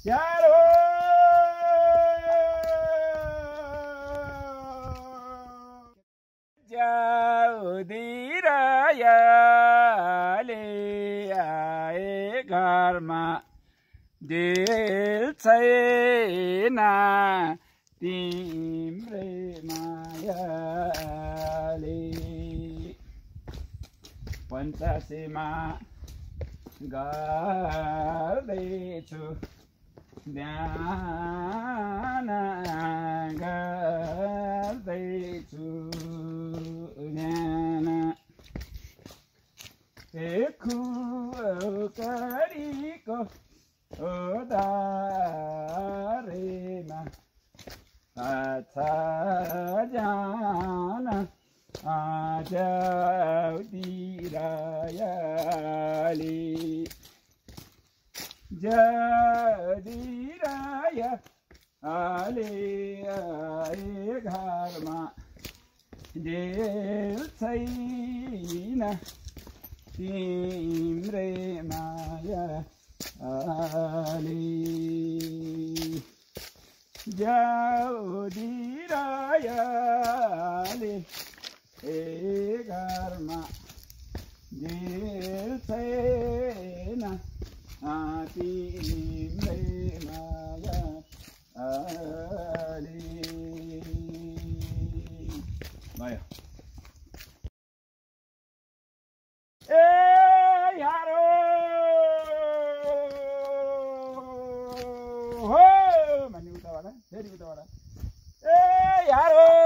जाउदिरायाले आए घरमा दिल छैन तिम्रै मायाले पञ्चासीमा गर्दैछु। ध्यान गर्दैछु ध्यान एकरीको दारेमा अच्छा जान आजाउदिरायाली जदिराय आले आए घरमा. जेल छैन तिम्रै माया आले. जाउदिरायाले ए घरमा. जेल छैन हो भन्ने उताबाट फेरि उताबाट ए यारो